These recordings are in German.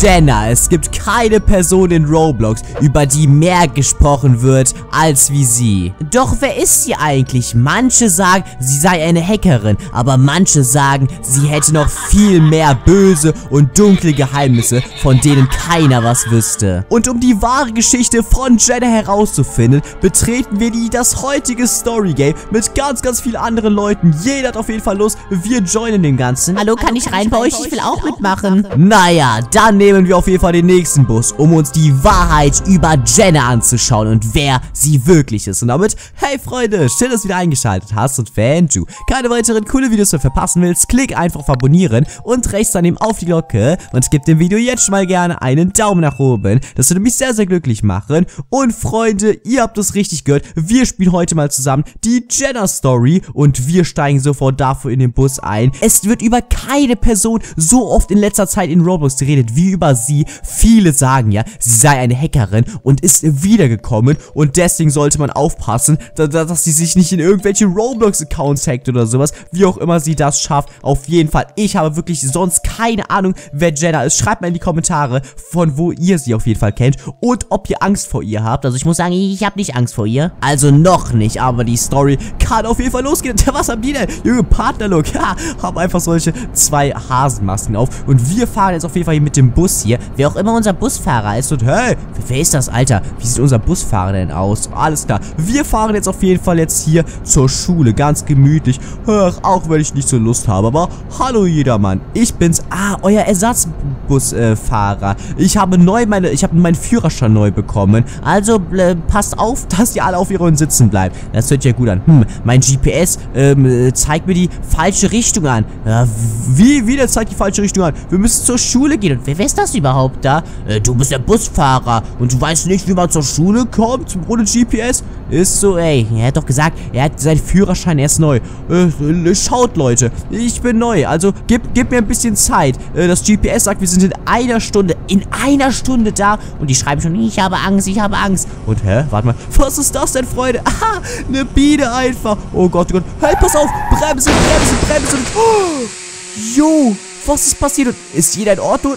Jenna, es gibt keine Person in Roblox, über die mehr gesprochen wird als wie sie. Doch wer ist sie eigentlich? Manche sagen, sie sei eine Hackerin, aber manche sagen, sie hätte noch viel mehr böse und dunkle Geheimnisse, von denen keiner was wüsste. Und um die wahre Geschichte von Jenna herauszufinden, betreten wir die das heutige Storygame mit ganz, ganz vielen anderen Leuten. Jeder hat auf jeden Fall Lust, wir joinen den Ganzen. Hallo, kann ich rein bei euch? Ich will auch mitmachen. Naja, dann nehmen wir auf jeden Fall den nächsten Bus, um uns die Wahrheit über Jenna anzuschauen und wer sie wirklich ist. Und damit, hey Freunde, schön, dass du wieder eingeschaltet hast und wenn du keine weiteren coole Videos mehr verpassen willst, klick einfach auf Abonnieren und rechts daneben auf die Glocke und gib dem Video jetzt schon mal gerne einen Daumen nach oben. Das würde mich sehr, sehr glücklich machen. Und Freunde, ihr habt es richtig gehört, wir spielen heute mal zusammen die Jenna Story und wir steigen sofort dafür in den Bus ein. Es wird über keine Person so oft in letzter Zeit in Roblox geredet wie über sie. Viele sagen ja, sie sei eine Hackerin und ist wiedergekommen und deswegen sollte man aufpassen, dass, dass sie sich nicht in irgendwelche Roblox-Accounts hackt oder sowas, wie auch immer sie das schafft. Auf jeden Fall, ich habe wirklich sonst keine Ahnung, wer Jenna ist. Schreibt mal in die Kommentare, von wo ihr sie auf jeden Fall kennt und ob ihr Angst vor ihr habt. Also ich muss sagen, ich habe nicht Angst vor ihr. Also noch nicht, aber die Story kann auf jeden Fall losgehen. Was haben die denn? Junge, Partnerlook. Ja, haben einfach solche zwei Hasenmasken auf. Und wir fahren jetzt auf jeden Fall hier mit dem Bus hier wer auch immer unser Busfahrer ist. Und hey, wer ist das, Alter? Wie sieht unser Busfahrer denn aus? Alles klar. Wir fahren jetzt auf jeden Fall jetzt hier zur Schule. Ganz gemütlich. Ach, auch wenn ich nicht so Lust habe. Aber hallo jedermann. Ich bin's. Ah, euer Ersatzbusfahrer. Äh, ich habe neu meine, ich habe meinen Führerschein neu bekommen. Also äh, passt auf, dass ihr alle auf ihren Sitzen bleibt. Das hört ja gut an. Hm, mein GPS ähm, zeigt mir die falsche Richtung an. Ja, wie, wie, der zeigt die falsche Richtung an? Wir müssen zur Schule gehen. Und wer, wer ist das überhaupt? da? Äh, du bist der Busfahrer und du weißt nicht, wie man zur Schule kommt ohne GPS? Ist so, ey. Er hat doch gesagt, er hat seinen Führerschein erst neu. Äh, äh schaut, Leute. Ich bin neu. Also, gib, gib mir ein bisschen Zeit. Äh, das GPS sagt, wir sind in einer Stunde, in einer Stunde da. Und die schreiben schon, ich habe Angst, ich habe Angst. Und, hä? Warte mal. Was ist das denn, Freunde? Aha, eine Biene einfach. Oh Gott, oh Gott. Hey, pass auf. Bremse, Bremse, Bremse. Oh, jo, was ist passiert? Ist jeder in Ordnung?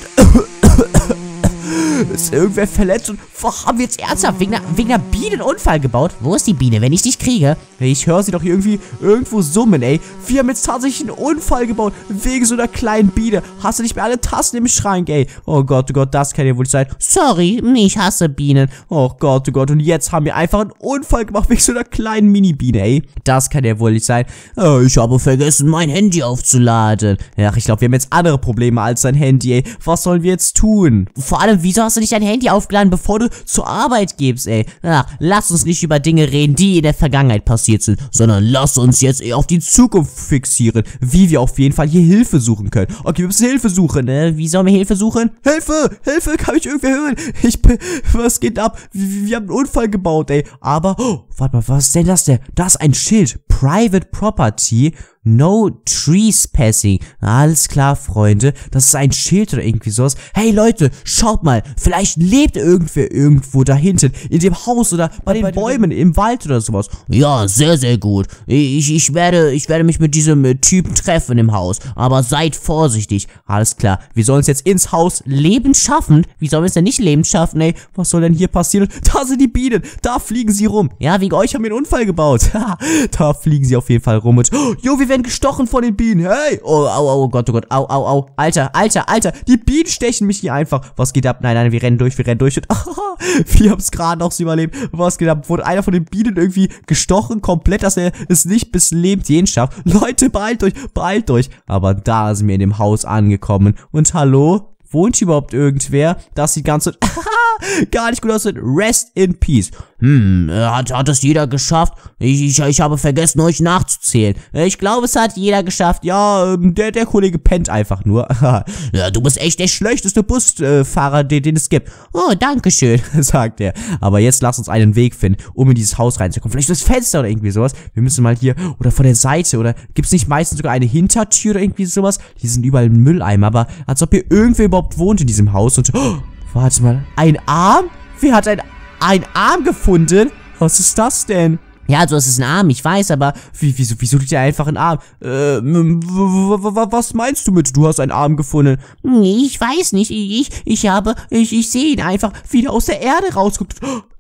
Ist irgendwer verletzt und haben wir jetzt ernsthaft wegen einer, wegen einer Biene einen Unfall gebaut? Wo ist die Biene, wenn ich dich kriege? Ich höre sie doch irgendwie irgendwo summen, ey. Wir haben jetzt tatsächlich einen Unfall gebaut wegen so einer kleinen Biene. Hast du nicht mehr alle Tassen im Schrank, ey? Oh Gott, oh Gott, das kann ja wohl nicht sein. Sorry, ich hasse Bienen. Oh Gott, oh Gott, und jetzt haben wir einfach einen Unfall gemacht wegen so einer kleinen Mini-Biene, ey. Das kann ja wohl nicht sein. Oh, ich habe vergessen, mein Handy aufzuladen. Ach, ich glaube, wir haben jetzt andere Probleme als dein Handy, ey. Was sollen wir jetzt tun? Vor allem, wieso hast du nicht dein Handy aufgeladen, bevor du zur Arbeit gehst, ey? Ach, lass uns nicht über Dinge reden, die in der Vergangenheit passiert sind, sondern lass uns jetzt eher auf die Zukunft fixieren, wie wir auf jeden Fall hier Hilfe suchen können. Okay, wir müssen Hilfe suchen, ne? Wie sollen wir Hilfe suchen? Hilfe! Hilfe! Kann ich irgendwer hören? Ich bin... Was geht ab? Wir, wir haben einen Unfall gebaut, ey. Aber... Warte mal, was ist denn das denn? Das ist ein Schild. Private Property. No Trespassing. Alles klar, Freunde. Das ist ein Schild oder irgendwie sowas. Hey Leute, schaut mal. Vielleicht lebt irgendwer irgendwo da hinten. In dem Haus oder bei den Bäumen im Wald oder sowas. Ja, sehr, sehr gut. Ich, ich, werde, ich werde mich mit diesem äh, Typen treffen im Haus. Aber seid vorsichtig. Alles klar. Wir sollen es jetzt ins Haus lebend schaffen. Wie sollen wir es denn nicht lebend schaffen, ey? Was soll denn hier passieren? Da sind die Bienen. Da fliegen sie rum. Ja, wegen euch haben wir einen Unfall gebaut. da fliegen sie auf jeden Fall rum. Und, oh, jo, wir werden gestochen von den Bienen. Hey. Oh, au, oh Gott, oh Gott. Au, au, au. Alter, Alter, Alter. Die Bienen stechen mich hier einfach. Was geht ab? Nein, nein, wir rennen durch, wir rennen durch. Und, wir haben es gerade noch überlebt. Was geht ab? Wurde einer von den Bienen irgendwie gestochen, komplett, dass er es nicht bis lebend schafft. Leute, beeilt euch, beeilt euch. Aber da sind wir in dem Haus angekommen. Und hallo? Wohnt hier überhaupt irgendwer? Das sieht ganz so... gar nicht gut aus. Rest in Peace. Hm, hat, hat es jeder geschafft? Ich, ich, ich habe vergessen, euch nachzuzählen. Äh, ich glaube, es hat jeder geschafft. Ja, ähm, der, der Kollege pennt einfach nur. ja, du bist echt der schlechteste Busfahrer, den, den es gibt. Oh, danke schön, sagt er. Aber jetzt lass uns einen Weg finden, um in dieses Haus reinzukommen. Vielleicht das Fenster oder irgendwie sowas. Wir müssen mal hier, oder von der Seite, oder gibt's nicht meistens sogar eine Hintertür oder irgendwie sowas? Hier sind überall Mülleimer, aber als ob hier irgendwer überhaupt wohnt in diesem Haus und... Oh, Warte mal. Ein Arm? Wer hat ein, ein Arm gefunden? Was ist das denn? Ja, also es ist ein Arm, ich weiß, aber wie, wieso, wieso liegt ja einfach ein Arm? Äh, was meinst du mit, du hast einen Arm gefunden? Ich weiß nicht, ich, ich habe, ich, ich sehe ihn einfach wieder aus der Erde rausguckt.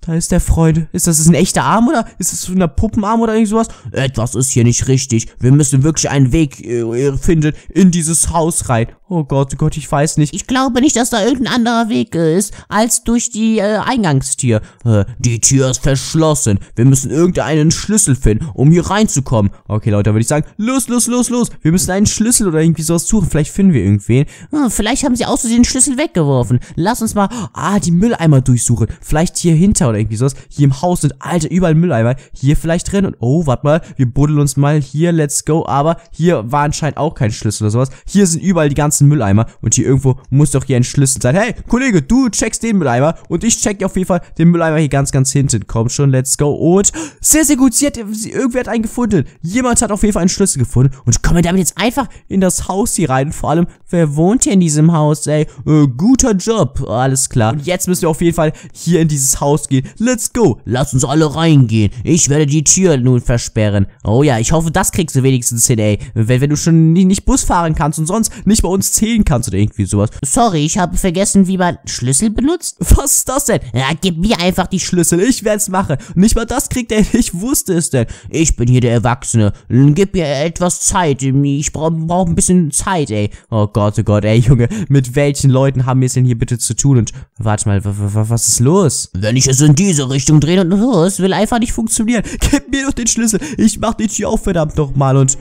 Da ist der Freund. Ist das ein echter Arm oder ist das ein Puppenarm oder irgend sowas? Etwas ist hier nicht richtig. Wir müssen wirklich einen Weg äh, finden in dieses Haus rein. Oh Gott, oh Gott, ich weiß nicht. Ich glaube nicht, dass da irgendein anderer Weg ist, als durch die äh, Eingangstür. Äh, die Tür ist verschlossen. Wir müssen irgendeinen Schlüssel finden, um hier reinzukommen. Okay, Leute, würde ich sagen, los, los, los, los. Wir müssen einen Schlüssel oder irgendwie sowas suchen. Vielleicht finden wir irgendwen. Hm, vielleicht haben sie aus Versehen den Schlüssel weggeworfen. Lass uns mal, ah, die Mülleimer durchsuchen. Vielleicht hier hinter oder irgendwie sowas. Hier im Haus sind, alter, überall Mülleimer. Hier vielleicht drin und, oh, warte mal, wir buddeln uns mal hier, let's go. Aber hier war anscheinend auch kein Schlüssel oder sowas. Hier sind überall die ganzen Mülleimer und hier irgendwo muss doch hier ein Schlüssel sein. Hey, Kollege, du checkst den Mülleimer und ich check auf jeden Fall den Mülleimer hier ganz, ganz hinten. Komm schon, let's go. Und, sehr, sehr gut, sie hat, sie, irgendwer hat einen gefunden. Jemand hat auf jeden Fall einen Schlüssel gefunden und kommen wir damit jetzt einfach in das Haus hier rein. Und vor allem, wer wohnt hier in diesem Haus, ey? Äh, guter Job, alles klar. Und jetzt müssen wir auf jeden Fall hier in dieses Haus gehen. Let's go. Lass uns alle reingehen. Ich werde die Tür nun versperren. Oh ja, ich hoffe, das kriegst du wenigstens hin, ey. Wenn, wenn du schon nie, nicht Bus fahren kannst und sonst nicht bei uns zählen kannst oder irgendwie sowas. Sorry, ich habe vergessen, wie man Schlüssel benutzt. Was ist das denn? Ja, gib mir einfach die Schlüssel. Ich werde es machen. Nicht mal das kriegt er. Ich wusste es denn. Ich bin hier der Erwachsene. Gib mir etwas Zeit. Ich brauche brauch ein bisschen Zeit, ey. Oh Gott, oh Gott, ey, Junge. Mit welchen Leuten haben wir es denn hier bitte zu tun? Und warte mal, was ist los? Wenn ich es in diese Richtung drehe und oh, es will einfach nicht funktionieren. Gib mir doch den Schlüssel. Ich mach die Tür auf, verdammt nochmal. Und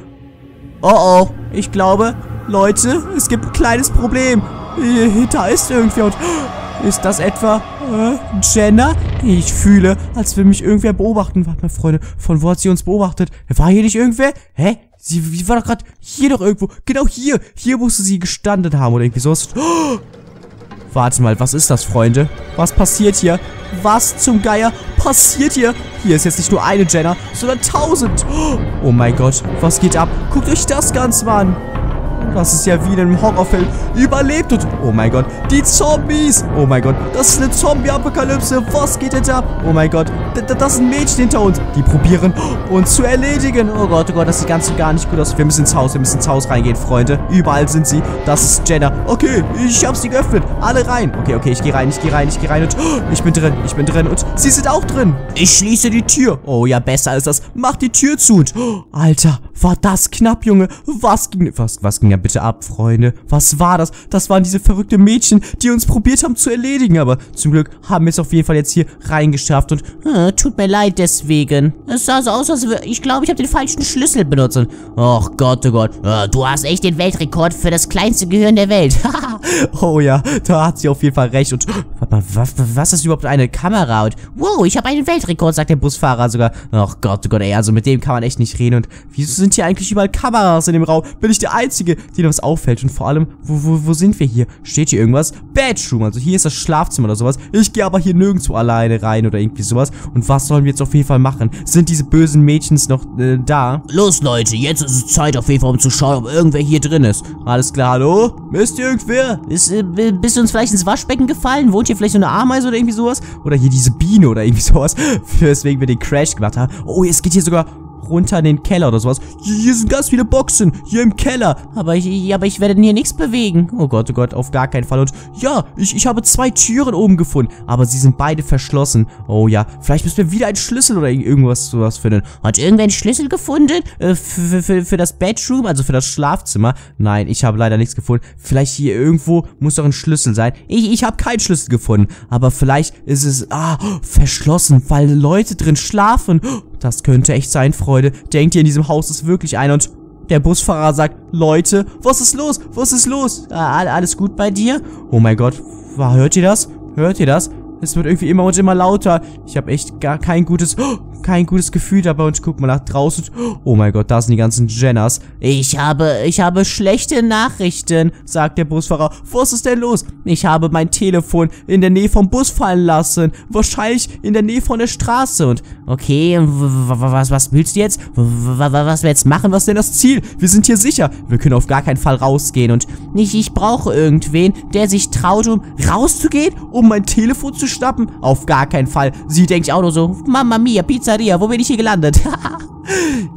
oh oh, ich glaube, Leute, es gibt ein kleines Problem. Da ist irgendwer und ist das etwa äh, Jenna? Ich fühle, als will mich irgendwer beobachten. Warte mal, Freunde, von wo hat sie uns beobachtet? War hier nicht irgendwer? Hä? Sie, sie war doch gerade hier doch irgendwo. Genau hier. Hier musste sie gestanden haben oder irgendwie sowas. Oh, Warte mal, was ist das, Freunde? Was passiert hier? Was zum Geier passiert hier? Hier ist jetzt nicht nur eine Jenna, sondern tausend. Oh mein Gott, was geht ab? Guckt euch das Ganze mal an. Das ist ja wie in einem Horrorfilm. Überlebt und... Oh mein Gott. Die Zombies. Oh mein Gott. Das ist eine Zombie-Apokalypse. Was geht jetzt ab? Oh mein Gott. Das sind Mädchen hinter uns. Die probieren uns zu erledigen. Oh Gott, oh Gott. Das sieht ganz und gar nicht gut aus. Wir müssen ins Haus. Wir müssen ins Haus reingehen, Freunde. Überall sind sie. Das ist Jenna. Okay, ich habe sie geöffnet. Alle rein. Okay, okay. Ich gehe rein. Ich gehe rein. Ich gehe rein. Und oh, ich bin drin. Ich bin drin. Und sie sind auch drin. Ich schließe die Tür. Oh ja, besser ist das. Mach die Tür zu. Und oh, Alter, war das knapp, Junge. Was ging... Was, was ging ja bitte ab, Freunde? Was war das? Das waren diese verrückten Mädchen, die uns probiert haben zu erledigen. Aber zum Glück haben wir es auf jeden Fall jetzt hier reingeschafft. Und äh, tut mir leid deswegen. Es sah so aus, als wir, ich glaube, ich habe den falschen Schlüssel benutzt. Und, oh Gott, oh Gott. Äh, du hast echt den Weltrekord für das kleinste Gehirn der Welt. oh ja, da hat sie auf jeden Fall recht. Und warte mal, was, was ist überhaupt eine Kamera? Und wow, ich habe einen Weltrekord, sagt der Busfahrer sogar. Oh Gott, oh Gott, ey, also mit dem kann man echt nicht reden. Und wieso sind hier eigentlich überall Kameras in dem Raum? Bin ich der Einzige, dem das auffällt? Und vor allem, wo, wo, wo sind wir hier? Steht hier irgendwas? Bedroom, also hier ist das Schlafzimmer oder sowas. Ich gehe aber hier nirgendwo alleine rein oder irgendwie sowas. Und was sollen wir jetzt auf jeden Fall machen? Sind diese bösen Mädchens noch äh, da? Los, Leute, jetzt ist es Zeit auf jeden Fall, um zu schauen, ob irgendwer hier drin ist. Alles klar, hallo? Ist Ist, äh, bist du uns vielleicht ins Waschbecken gefallen? Wohnt hier vielleicht so eine Ameise oder irgendwie sowas? Oder hier diese Biene oder irgendwie sowas, weswegen wir den Crash gemacht haben. Oh, es geht hier sogar runter in den Keller oder sowas. Hier sind ganz viele Boxen, hier im Keller. Aber ich, aber ich werde hier nichts bewegen. Oh Gott, oh Gott, auf gar keinen Fall. Und ja, ich, ich habe zwei Türen oben gefunden, aber sie sind beide verschlossen. Oh ja, vielleicht müssen wir wieder einen Schlüssel oder irgendwas sowas finden. Hat irgendwer einen Schlüssel gefunden? Äh, für, für, für das Bedroom, also für das Schlafzimmer? Nein, ich habe leider nichts gefunden. Vielleicht hier irgendwo muss doch ein Schlüssel sein. Ich, ich habe keinen Schlüssel gefunden, aber vielleicht ist es, ah, verschlossen, weil Leute drin schlafen. Das könnte echt sein, Freunde. Denkt ihr, in diesem Haus ist wirklich einer und der Busfahrer sagt, Leute, was ist los? Was ist los? Ah, alles gut bei dir? Oh mein Gott, hört ihr das? Hört ihr das? Es wird irgendwie immer und immer lauter. Ich habe echt gar kein gutes, kein gutes Gefühl dabei. Und ich guck mal nach draußen. Oh mein Gott, da sind die ganzen Jenners. Ich habe, ich habe schlechte Nachrichten, sagt der Busfahrer. Was ist denn los? Ich habe mein Telefon in der Nähe vom Bus fallen lassen. Wahrscheinlich in der Nähe von der Straße. Und okay, was, was willst du jetzt? Was wir jetzt machen? Was ist denn das Ziel? Wir sind hier sicher. Wir können auf gar keinen Fall rausgehen. Und ich, ich brauche irgendwen, der sich traut, um rauszugehen, um mein Telefon zu schnappen? Auf gar keinen Fall. Sie denkt auch nur so, Mama Mia, Pizza Cafeteria. Wo bin ich hier gelandet?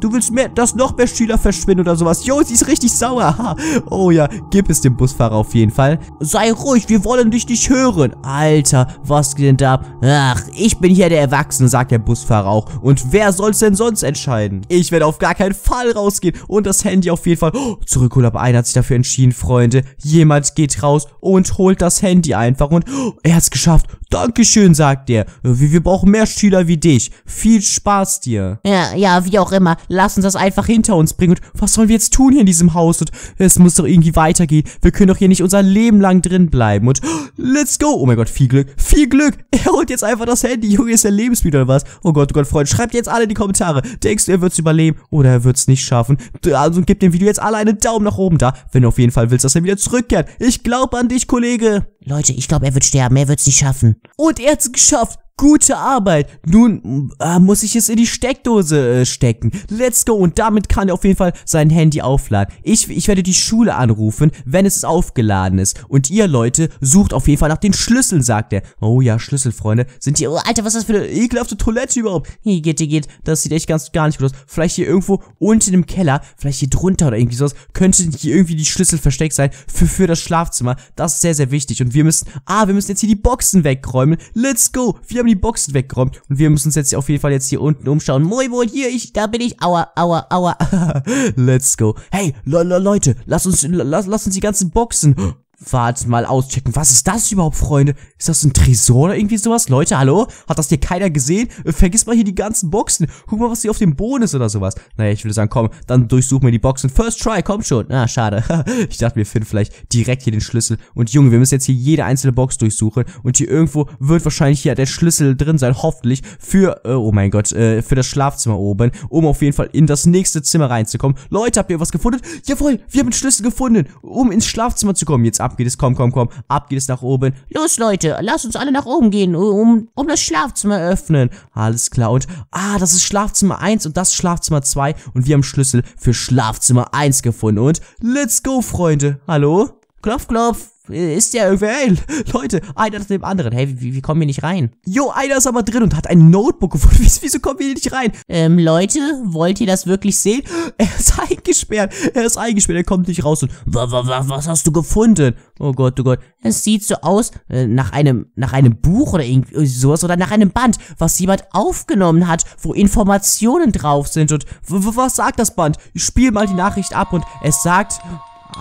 Du willst mehr, dass noch mehr Schüler verschwinden oder sowas. Jo, sie ist richtig sauer. Oh ja, gib es dem Busfahrer auf jeden Fall. Sei ruhig, wir wollen dich nicht hören. Alter, was geht denn da ab? Ach, ich bin hier der Erwachsene, sagt der Busfahrer auch. Und wer soll's denn sonst entscheiden? Ich werde auf gar keinen Fall rausgehen und das Handy auf jeden Fall oh, zurückholen. Aber einer hat sich dafür entschieden, Freunde. Jemand geht raus und holt das Handy einfach und oh, er hat's geschafft. Dankeschön, sagt er. Wir, wir brauchen mehr Schüler wie dich. Viel Spaß dir. Ja, ja, wie auch immer. Lass uns das einfach hinter uns bringen. Und was sollen wir jetzt tun hier in diesem Haus? Und es muss doch irgendwie weitergehen. Wir können doch hier nicht unser Leben lang drin bleiben. Und let's go. Oh mein Gott, viel Glück. Viel Glück. Er holt jetzt einfach das Handy. Junge, ist er lebensmüde oder was? Oh Gott, oh Gott, Freunde. Schreibt jetzt alle in die Kommentare. Denkst du, er wird's überleben oder er wird's nicht schaffen? Also gebt dem Video jetzt alle einen Daumen nach oben da, wenn du auf jeden Fall willst, dass er wieder zurückkehrt. Ich glaube an dich, Kollege. Leute, ich glaube, er wird sterben. Er wird's nicht schaffen. Und er hat's geschafft. Gute Arbeit. Nun äh, muss ich es in die Steckdose äh, stecken. Let's go. Und damit kann er auf jeden Fall sein Handy aufladen. Ich, ich werde die Schule anrufen, wenn es aufgeladen ist. Und ihr, Leute, sucht auf jeden Fall nach den Schlüsseln, sagt er. Oh ja, Schlüssel, Freunde. Sind die... Oh, Alter, was ist das für eine ekelhafte Toilette überhaupt? Hier geht, hier geht. Das sieht echt ganz gar nicht gut aus. Vielleicht hier irgendwo unten im Keller, vielleicht hier drunter oder irgendwie sowas, könnten hier irgendwie die Schlüssel versteckt sein für, für das Schlafzimmer. Das ist sehr, sehr wichtig. Und wir müssen... Ah, wir müssen jetzt hier die Boxen wegräumen. Let's go. Wir haben die Boxen weggeräumt. Und wir müssen uns jetzt auf jeden Fall jetzt hier unten umschauen. Moi, moi, hier, ich, da bin ich. Aua, aua, aua. Let's go. Hey, le le Leute, lass uns, lass, lass uns die ganzen Boxen Warte mal auschecken. Was ist das überhaupt, Freunde? Ist das ein Tresor oder irgendwie sowas? Leute, hallo? Hat das hier keiner gesehen? Äh, vergiss mal hier die ganzen Boxen. Guck mal, was hier auf dem Boden ist oder sowas. Naja, ich würde sagen, komm, dann durchsuchen wir die Boxen. First try, komm schon. Ah, schade. ich dachte, wir finden vielleicht direkt hier den Schlüssel. Und Junge, wir müssen jetzt hier jede einzelne Box durchsuchen. Und hier irgendwo wird wahrscheinlich hier der Schlüssel drin sein, hoffentlich, für, äh, oh mein Gott, äh, für das Schlafzimmer oben, um auf jeden Fall in das nächste Zimmer reinzukommen. Leute, habt ihr was gefunden? Jawohl, wir haben den Schlüssel gefunden, um ins Schlafzimmer zu kommen. Jetzt ab geht es, komm, komm, komm, ab geht es nach oben. Los, Leute, lasst uns alle nach oben gehen, um, um das Schlafzimmer öffnen. Alles klar, und, ah, das ist Schlafzimmer 1 und das Schlafzimmer 2 und wir haben Schlüssel für Schlafzimmer 1 gefunden und let's go, Freunde. Hallo? Klopf, klopf. Ist ja irgendwer, hey, Leute, einer nach dem anderen. Hey, wie, wie kommen wir nicht rein? Jo, einer ist aber drin und hat ein Notebook gefunden. Wieso kommen wir hier nicht rein? Ähm, Leute, wollt ihr das wirklich sehen? Er ist eingesperrt. Er ist eingesperrt. Er kommt nicht raus und, was, was, was hast du gefunden? Oh Gott, oh Gott. Es sieht so aus, äh, nach einem, nach einem Buch oder irgendwie sowas oder nach einem Band, was jemand aufgenommen hat, wo Informationen drauf sind und, was sagt das Band? Ich spiele mal die Nachricht ab und es sagt,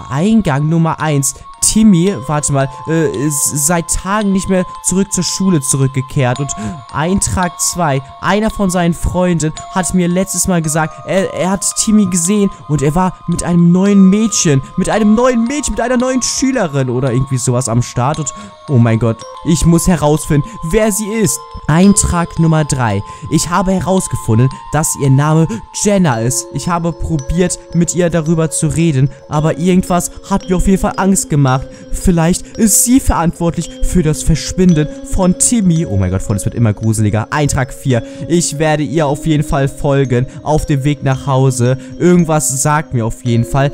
Eingang Nummer 1. Timmy, warte mal, äh, ist seit Tagen nicht mehr zurück zur Schule zurückgekehrt. Und Eintrag 2, einer von seinen Freunden hat mir letztes Mal gesagt, er, er hat Timmy gesehen und er war mit einem neuen Mädchen, mit einem neuen Mädchen, mit einer neuen Schülerin oder irgendwie sowas am Start. Und oh mein Gott, ich muss herausfinden, wer sie ist. Eintrag Nummer 3. Ich habe herausgefunden, dass ihr Name Jenna ist. Ich habe probiert, mit ihr darüber zu reden, aber irgendwas hat mir auf jeden Fall Angst gemacht gemacht. Vielleicht ist sie verantwortlich für das Verschwinden von Timmy. Oh mein Gott, Freunde, es wird immer gruseliger. Eintrag 4. Ich werde ihr auf jeden Fall folgen auf dem Weg nach Hause. Irgendwas sagt mir auf jeden Fall,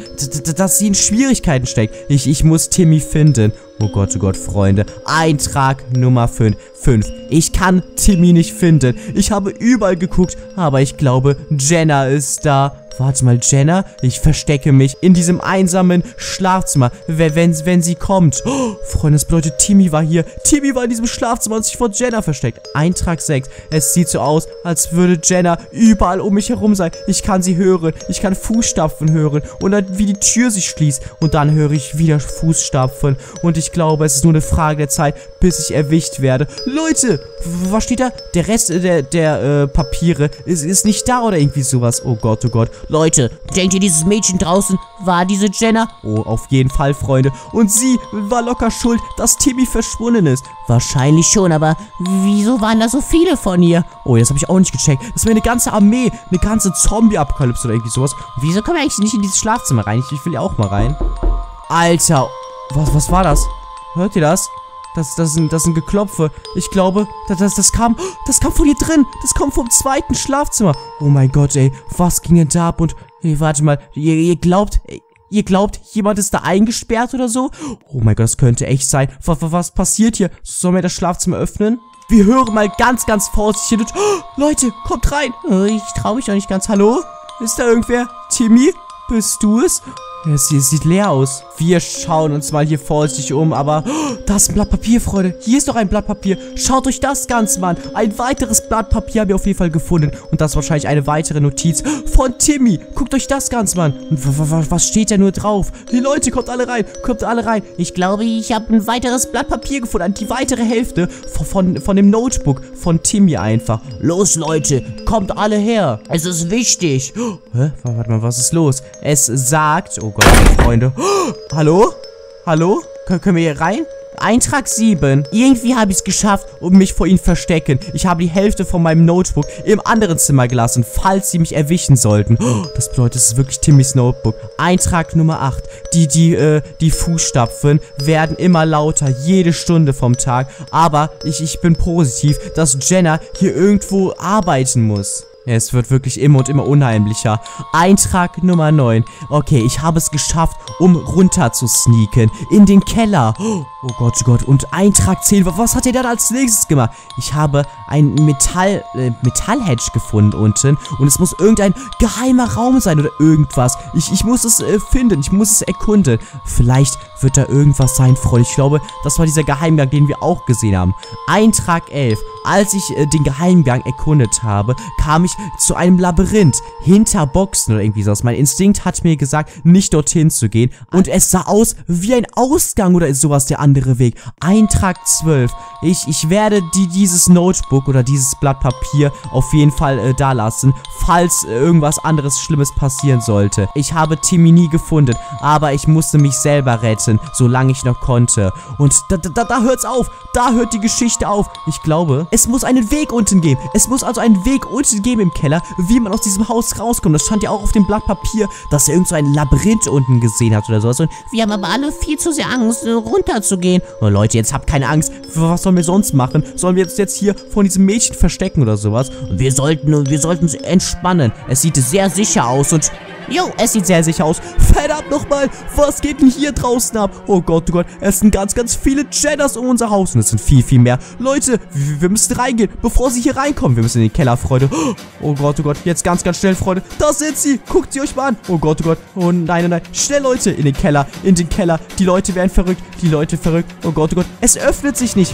dass sie in Schwierigkeiten steckt. Ich, ich muss Timmy finden. Oh Gott, oh Gott, Freunde. Eintrag Nummer 5. 5. Ich kann Timmy nicht finden. Ich habe überall geguckt, aber ich glaube, Jenna ist da. Warte mal, Jenna, ich verstecke mich in diesem einsamen Schlafzimmer, wenn, wenn sie kommt. Oh, Freunde, das bedeutet, Timmy war hier. Timmy war in diesem Schlafzimmer und sich vor Jenna versteckt. Eintrag 6. Es sieht so aus, als würde Jenna überall um mich herum sein. Ich kann sie hören. Ich kann Fußstapfen hören. Und dann, wie die Tür sich schließt. Und dann höre ich wieder Fußstapfen. Und ich glaube, es ist nur eine Frage der Zeit, bis ich erwischt werde. Leute, was steht da? Der Rest der, der äh, Papiere ist, ist nicht da oder irgendwie sowas. Oh Gott, oh Gott. Leute, denkt ihr, dieses Mädchen draußen war diese Jenna? Oh, auf jeden Fall, Freunde. Und sie war locker schuld, dass Timmy verschwunden ist. Wahrscheinlich schon, aber wieso waren da so viele von ihr? Oh, das habe ich auch nicht gecheckt. Das wäre eine ganze Armee, eine ganze Zombie-Apokalypse oder irgendwie sowas. wieso kommen wir eigentlich nicht in dieses Schlafzimmer rein? Ich, ich will ja auch mal rein. Alter, was, was war das? Hört ihr das? Das, das, sind, das sind Geklopfe. Ich glaube, das, das, das kam, das kam von hier drin. Das kommt vom zweiten Schlafzimmer. Oh mein Gott, ey. Was ging denn da ab? Und, ey, warte mal. Ihr, ihr glaubt, ihr glaubt, jemand ist da eingesperrt oder so? Oh mein Gott, das könnte echt sein. Was, was passiert hier? Sollen wir das Schlafzimmer öffnen? wir hören mal ganz, ganz vorsichtig. Und, oh, Leute, kommt rein. Oh, ich traue mich doch nicht ganz. Hallo? Ist da irgendwer? Timmy? Bist du es? Es sieht leer aus. Wir schauen uns mal hier vorsichtig um, aber oh, da ist ein Blatt Papier, Freunde. Hier ist doch ein Blatt Papier. Schaut euch das Ganze mal an. Ein weiteres Blatt Papier haben wir auf jeden Fall gefunden. Und das ist wahrscheinlich eine weitere Notiz von Timmy. Guckt euch das Ganze mal an. Was steht da nur drauf? Die Leute, kommt alle rein. Kommt alle rein. Ich glaube, ich habe ein weiteres Blatt Papier gefunden. Die weitere Hälfte von, von, von dem Notebook von Timmy einfach. Los, Leute, kommt alle her. Es ist wichtig. Hä? Warte mal, was ist los? Es sagt... Oh Gott, Freunde. Oh, hallo? Hallo? Kön können wir hier rein? Eintrag 7. Irgendwie habe ich es geschafft und mich vor ihnen verstecken. Ich habe die Hälfte von meinem Notebook im anderen Zimmer gelassen, falls sie mich erwischen sollten. Oh, das bedeutet, es ist wirklich Timmys Notebook. Eintrag Nummer 8. Die, die, äh, die Fußstapfen werden immer lauter, jede Stunde vom Tag. Aber ich, ich bin positiv, dass Jenna hier irgendwo arbeiten muss. Es wird wirklich immer und immer unheimlicher. Eintrag Nummer 9. Okay, ich habe es geschafft, um runter zu sneaken. In den Keller. Oh Gott, oh Gott. Und Eintrag 10. Was hat er dann als nächstes gemacht? Ich habe ein Metall, äh, Metallhedge gefunden unten. Und es muss irgendein geheimer Raum sein oder irgendwas. Ich, ich muss es äh, finden. Ich muss es erkunden. Vielleicht wird da irgendwas sein, Freunde. Ich glaube, das war dieser Geheimgang, den wir auch gesehen haben. Eintrag 11. Als ich äh, den Geheimgang erkundet habe, kam ich zu einem Labyrinth hinter Boxen oder irgendwie sowas. Mein Instinkt hat mir gesagt, nicht dorthin zu gehen. Und es sah aus wie ein Ausgang oder sowas der andere Weg. Eintrag 12. Ich, ich werde die, dieses Notebook oder dieses Blatt Papier auf jeden Fall äh, da lassen, falls äh, irgendwas anderes Schlimmes passieren sollte. Ich habe Timmy nie gefunden, aber ich musste mich selber retten, solange ich noch konnte. Und da, da, da hört's auf. Da hört die Geschichte auf. Ich glaube, es muss einen Weg unten geben. Es muss also einen Weg unten geben im Keller, wie man aus diesem Haus rauskommt. Das stand ja auch auf dem Blatt Papier, dass er irgend so ein Labyrinth unten gesehen hat oder sowas. Und wir haben aber alle viel zu sehr Angst, runterzugehen. Oh Leute, jetzt habt keine Angst. Was sollen wir sonst machen? Sollen wir uns jetzt hier von diesem Mädchen verstecken oder sowas? Und wir sollten, wir sollten uns entspannen. Es sieht sehr sicher aus und Jo, es sieht sehr sicher aus. Verdammt nochmal, was geht denn hier draußen ab? Oh Gott, oh Gott, es sind ganz, ganz viele Jedders um unser Haus. Und es sind viel, viel mehr. Leute, wir, müssen reingehen, bevor sie hier reinkommen. Wir müssen in den Keller, Freunde. Oh Gott, oh Gott, jetzt ganz, ganz schnell, Freunde. Da sind sie. Guckt sie euch mal an. Oh Gott, oh Gott. Oh nein, nein, nein. Schnell, Leute, in den Keller, in den Keller. Die Leute werden verrückt. Die Leute verrückt. Oh Gott, oh Gott. Es öffnet sich nicht.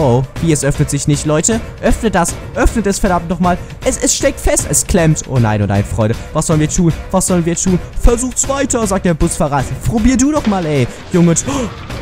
Oh, wie, es öffnet sich nicht, Leute. Öffnet das. Öffnet es verdammt nochmal. Es, es steckt fest. Es klemmt. Oh nein, oh nein, Freunde. Was sollen wir tun? Was sollen wir tun? Versucht's weiter, sagt der Busfahrer. Probier du doch mal, ey. Junge.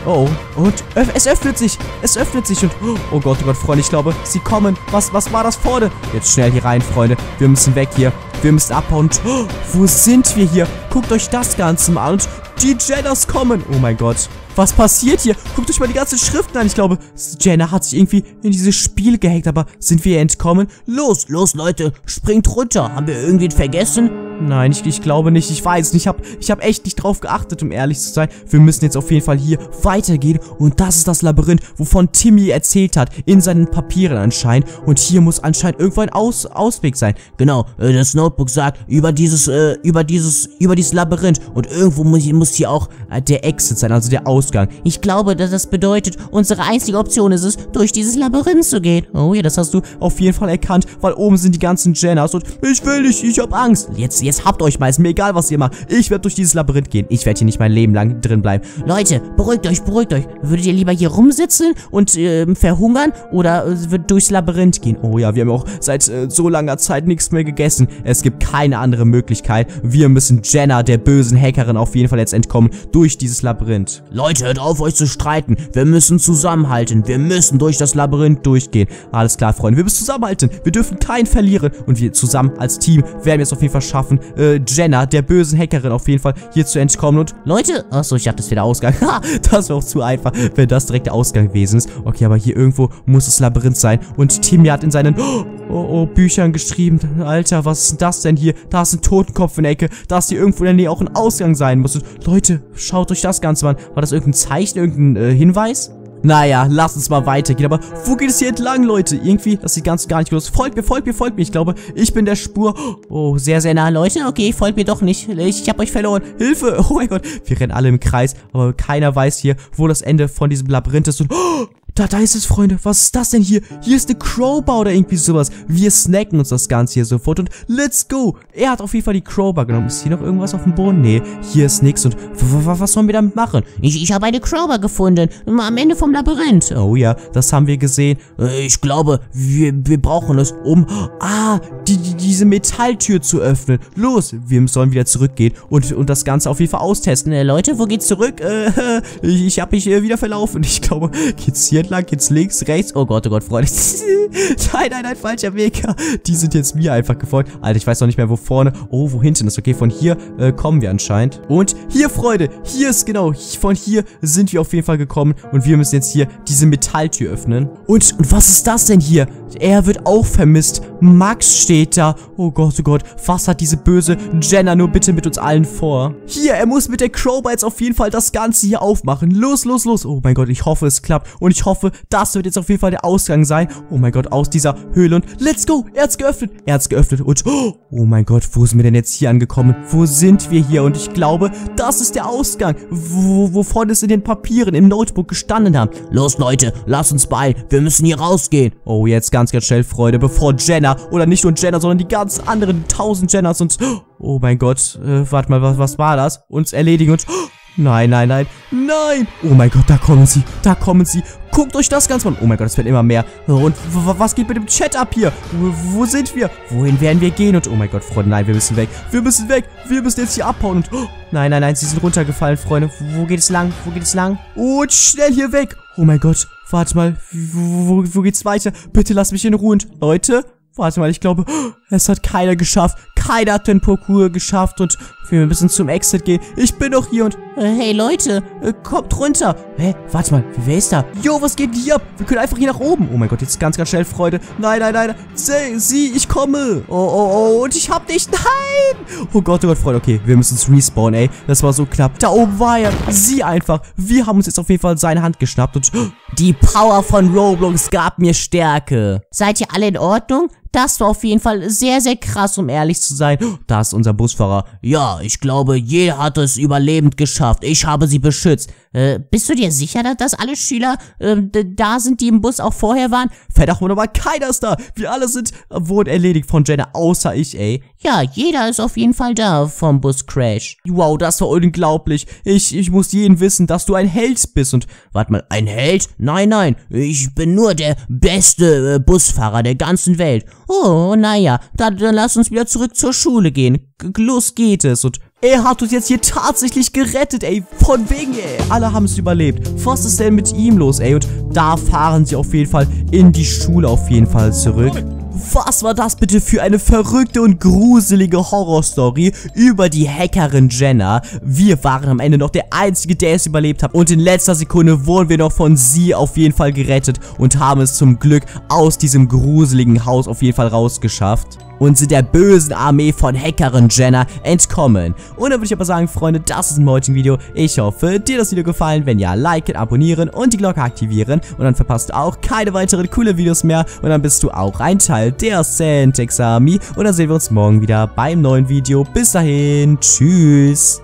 Oh, und öff es öffnet sich. Es öffnet sich und... Oh Gott, oh Gott, Freunde, ich glaube, sie kommen. Was, was war das vorne? Jetzt schnell hier rein, Freunde. Wir müssen weg hier. Wir müssen abhauen. Oh, wo sind wir hier? Guckt euch das Ganze mal an. Und die Jedders kommen. Oh mein Gott. Was passiert hier? Guckt euch mal die ganzen Schriften an. Ich glaube, Jenna hat sich irgendwie in dieses Spiel gehackt. Aber sind wir entkommen? Los, los, Leute. Springt runter. Haben wir irgendwen vergessen? Nein, ich, ich glaube nicht. Ich weiß nicht. Ich habe ich hab echt nicht drauf geachtet, um ehrlich zu sein. Wir müssen jetzt auf jeden Fall hier weitergehen. Und das ist das Labyrinth, wovon Timmy erzählt hat. In seinen Papieren anscheinend. Und hier muss anscheinend irgendwo ein Aus Ausweg sein. Genau, äh, das Notebook sagt, über dieses, äh, über dieses, über dieses Labyrinth. Und irgendwo muss, muss hier auch äh, der Exit sein, also der Ausgang. Ich glaube, dass das bedeutet, unsere einzige Option ist es, durch dieses Labyrinth zu gehen. Oh ja, das hast du auf jeden Fall erkannt, weil oben sind die ganzen Jennas und ich will nicht, ich hab Angst. Jetzt, jetzt habt euch mal, ist mir egal, was ihr macht. Ich werde durch dieses Labyrinth gehen. Ich werde hier nicht mein Leben lang drin bleiben. Leute, beruhigt euch, beruhigt euch. Würdet ihr lieber hier rumsitzen und äh, verhungern oder äh, durchs Labyrinth gehen? Oh ja, wir haben auch seit äh, so langer Zeit nichts mehr gegessen. Es gibt keine andere Möglichkeit. Wir müssen Jenna, der bösen Hackerin, auf jeden Fall jetzt entkommen durch dieses Labyrinth. Leute, hört auf, euch zu streiten. Wir müssen zusammenhalten. Wir müssen durch das Labyrinth durchgehen. Alles klar, Freunde. Wir müssen zusammenhalten. Wir dürfen keinen verlieren. Und wir zusammen als Team werden wir es auf jeden Fall schaffen, äh, Jenna, der bösen Hackerin, auf jeden Fall hier zu entkommen. Und Leute, achso, ich dachte, das wäre der Ausgang. Ha, das wäre auch zu einfach, wenn das direkt der Ausgang gewesen ist. Okay, aber hier irgendwo muss das Labyrinth sein. Und Timmy hat in seinen oh, oh, Büchern geschrieben. Alter, was ist denn das denn hier? Da ist ein Totenkopf in der Ecke. Da ist hier irgendwo in der Nähe auch ein Ausgang sein muss. Und Leute, schaut euch das Ganze an. War das irgendein Zeichen, irgendein äh, Hinweis? Naja, lass uns mal weitergehen. Aber wo geht es hier entlang, Leute? Irgendwie, das sieht ganz gar nicht los. Folgt mir, folgt mir, folgt mir. Ich glaube, ich bin der Spur. Oh, sehr, sehr nah, Leute. Okay, folgt mir doch nicht. Ich, ich habe euch verloren. Hilfe. Oh mein Gott. Wir rennen alle im Kreis. Aber keiner weiß hier, wo das Ende von diesem Labyrinth ist. Und oh, da, da ist es, Freunde. Was ist das denn hier? Hier ist eine Crowbar oder irgendwie sowas. Wir snacken uns das Ganze hier sofort und let's go. Er hat auf jeden Fall die Crowbar genommen. Ist hier noch irgendwas auf dem Boden? Nee, hier ist nichts. Und was sollen wir damit machen? Ich, ich habe eine Crowbar gefunden. Am Ende vom Labyrinth. Oh ja, das haben wir gesehen. Äh, ich glaube, wir, wir brauchen es, um... Ah, die, die, diese Metalltür zu öffnen. Los, wir sollen wieder zurückgehen und, und das Ganze auf jeden Fall austesten. Äh, Leute, wo geht's zurück? Äh, ich, ich habe mich äh, wieder verlaufen. Ich glaube, geht's hier entlang, geht's links, rechts? Oh Gott, oh Gott, Freunde. nein, nein, nein, falscher Weg. Die sind jetzt mir einfach gefolgt. Alter, ich weiß noch nicht mehr, wo vorne. Oh, wo hinten ist. Okay, von hier äh, kommen wir anscheinend. Und hier, Freunde, hier ist genau, von hier sind wir auf jeden Fall gekommen. Und wir müssen jetzt hier diese Metalltür öffnen. Und, und was ist das denn hier? Er wird auch vermisst. Max steht da. Oh Gott, oh Gott. Was hat diese böse Jenna nur bitte mit uns allen vor? Hier, er muss mit der Crowbar jetzt auf jeden Fall das Ganze hier aufmachen. Los, los, los. Oh mein Gott, ich hoffe, es klappt. Und ich hoffe, das wird jetzt auf jeden Fall der Ausgang sein. Oh mein Gott, aus dieser Höhle. Und let's go. Er hat's geöffnet. Er hat's geöffnet. Und oh mein Gott, wo sind wir denn jetzt hier angekommen? Wo sind wir hier? Und ich glaube, das ist der Ausgang. Wo, wovon es in den Papieren im Notebook gestanden haben. Los, Leute, lass uns beeilen. Wir müssen hier rausgehen. Oh, jetzt ganz, ganz schnell, Freunde, bevor Jenna, oder nicht nur Jenna, sondern die ganz anderen tausend Jennas uns, oh mein Gott, äh, warte mal, was, was war das? Uns erledigen und, nein, nein, nein, nein, oh mein Gott, da kommen sie, da kommen sie, guckt euch das Ganze an, oh mein Gott, es wird immer mehr, und was geht mit dem Chat ab hier, wo, wo sind wir, wohin werden wir gehen? Und, oh mein Gott, Freunde, nein, wir müssen weg, wir müssen weg, wir müssen jetzt hier abhauen. Und, oh, nein, nein, nein, sie sind runtergefallen, Freunde, wo geht es lang, wo geht es lang, und schnell hier weg, oh mein Gott, Warte mal, wo, wo, geht's weiter? Bitte lass mich in Ruhe. Und Leute, warte mal, ich glaube, es hat keiner geschafft. Keiner hat den Parcours geschafft und wir müssen zum Exit gehen. Ich bin doch hier und... Hey Leute, äh, kommt runter. Hä, warte mal, wer ist da? Jo, was geht hier ab? Wir können einfach hier nach oben. Oh mein Gott, jetzt ganz, ganz schnell, Freunde. Nein, nein, nein. Sie, sie ich komme. Oh, oh, oh, und ich hab dich. Nein. Oh Gott, oh Gott, Freunde. Okay, wir müssen uns respawnen, ey. Das war so knapp. Da oben war er. Sie einfach. Wir haben uns jetzt auf jeden Fall seine Hand geschnappt und... Die Power von Roblox gab mir Stärke. Seid ihr alle in Ordnung? Das war auf jeden Fall sehr, sehr krass, um ehrlich zu sein. Da ist unser Busfahrer. Ja, ich glaube, jeder hat es überlebend geschafft. Ich habe sie beschützt. Äh, bist du dir sicher, dass alle Schüler äh, da sind, die im Bus auch vorher waren? Verdammt nochmal, keiner ist da. Wir alle sind wurden erledigt von Jenna, außer ich, ey. Ja, jeder ist auf jeden Fall da vom Buscrash. Wow, das war unglaublich. Ich, ich muss jeden wissen, dass du ein Held bist. Und, warte mal, ein Held? Nein, nein, ich bin nur der beste äh, Busfahrer der ganzen Welt. Oh, naja, dann, dann lass uns wieder zurück zur Schule gehen. G los geht es. Und er hat uns jetzt hier tatsächlich gerettet, ey. Von wegen, ey. Alle haben es überlebt. Was ist denn mit ihm los, ey? Und da fahren sie auf jeden Fall in die Schule auf jeden Fall zurück. Was war das bitte für eine verrückte und gruselige Horrorstory über die Hackerin Jenna? Wir waren am Ende noch der Einzige, der es überlebt hat. Und in letzter Sekunde wurden wir noch von sie auf jeden Fall gerettet und haben es zum Glück aus diesem gruseligen Haus auf jeden Fall rausgeschafft und sind der bösen Armee von Hackerin Jenna entkommen. Und dann würde ich aber sagen, Freunde, das ist ein heutigen Video. Ich hoffe, dir das Video gefallen. Wenn ja, liken, abonnieren und die Glocke aktivieren. Und dann verpasst du auch keine weiteren coole Videos mehr. Und dann bist du auch ein Teil der Santex Army. Und dann sehen wir uns morgen wieder beim neuen Video. Bis dahin, tschüss.